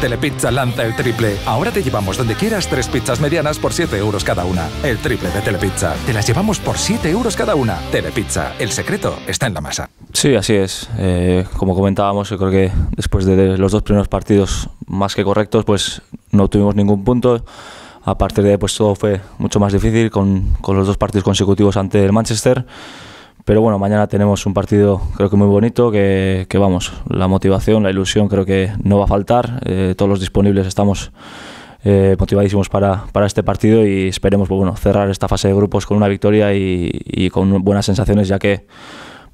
Telepizza lanza el triple. Ahora te llevamos donde quieras tres pizzas medianas por 7 euros cada una. El triple de Telepizza. Te las llevamos por 7 euros cada una. Telepizza. El secreto está en la masa. Sí, así es. Eh, como comentábamos, yo creo que después de los dos primeros partidos más que correctos, pues no tuvimos ningún punto. A partir de ahí, pues todo fue mucho más difícil con, con los dos partidos consecutivos ante el Manchester. Pero bueno, mañana tenemos un partido creo que muy bonito, que, que vamos, la motivación, la ilusión creo que no va a faltar. Eh, todos los disponibles estamos eh, motivadísimos para, para, este partido y esperemos pues, bueno, cerrar esta fase de grupos con una victoria y, y, con buenas sensaciones, ya que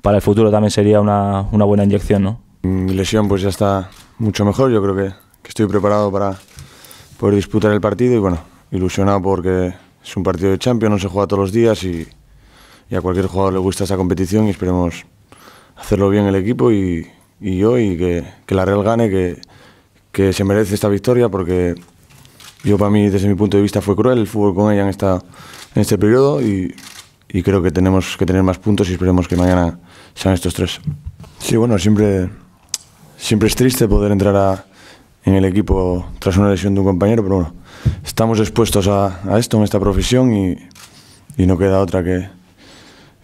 para el futuro también sería una, una buena inyección. ¿no? Mi lesión pues ya está mucho mejor, yo creo que, que estoy preparado para poder disputar el partido y bueno, ilusionado porque es un partido de Champions, no se juega todos los días y y a cualquier jugador le gusta esa competición y esperemos hacerlo bien el equipo y, y yo y que, la Real gane, que, que, se merece esta victoria porque yo para mí desde mi punto de vista fue cruel el fútbol con ella en, esta, en este periodo y, y creo que tenemos que tener más puntos y esperemos que mañana sean estos tres. Sí, bueno, siempre, siempre es triste poder entrar a, en el equipo tras una lesión de un compañero, pero bueno, estamos expuestos a, a esto en esta profesión y, y no queda otra que,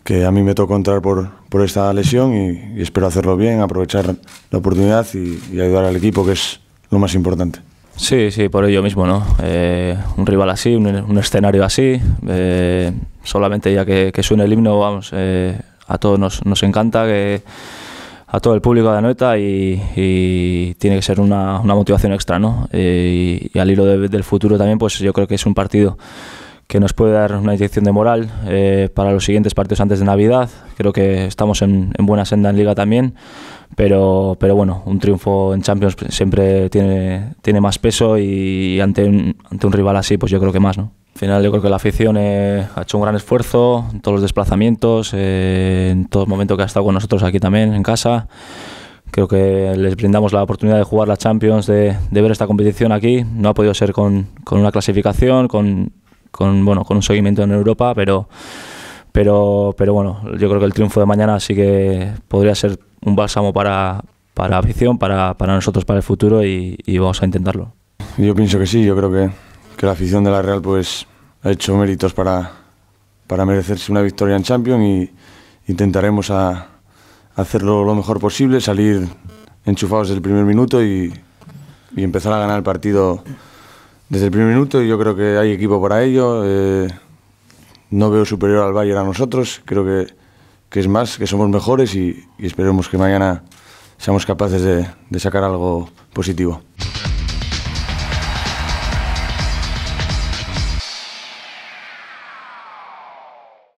que a mí me tocó entrar por, por esta lesión y, y, espero hacerlo bien, aprovechar la oportunidad y, y, ayudar al equipo, que es lo más importante. Sí, sí, por ello mismo, ¿no? Eh, un rival así, un, un escenario así, eh, solamente ya que, que, suene el himno, vamos, eh, a todos nos, nos, encanta, que a todo el público de Anoeta y, y tiene que ser una, una motivación extra, ¿no? Eh, y, al hilo de, del futuro también, pues yo creo que es un partido que nos puede dar una inyección de moral eh, para los siguientes partidos antes de Navidad. Creo que estamos en, en, buena senda en Liga también, pero, pero bueno, un triunfo en Champions siempre tiene, tiene más peso y ante un, ante un rival así, pues yo creo que más. ¿no? Al final yo creo que la afición eh, ha hecho un gran esfuerzo en todos los desplazamientos, eh, en todo momento que ha estado con nosotros aquí también en casa. Creo que les brindamos la oportunidad de jugar la Champions, de, de ver esta competición aquí. No ha podido ser con, con una clasificación, con con, bueno, con un seguimiento en Europa, pero, pero, pero bueno, yo creo que el triunfo de mañana sí que podría ser un bálsamo para, para afición, para, para nosotros, para el futuro y, y, vamos a intentarlo. Yo pienso que sí, yo creo que, que la afición de la Real pues ha hecho méritos para, para merecerse una victoria en Champions y intentaremos a, hacerlo lo mejor posible, salir enchufados desde el primer minuto y, y empezar a ganar el partido desde el primer minuto yo creo que hay equipo para ello. Eh, no veo superior al Bayern a nosotros, creo que, que es más, que somos mejores y, esperemos que mañana seamos capaces de sacar algo positivo.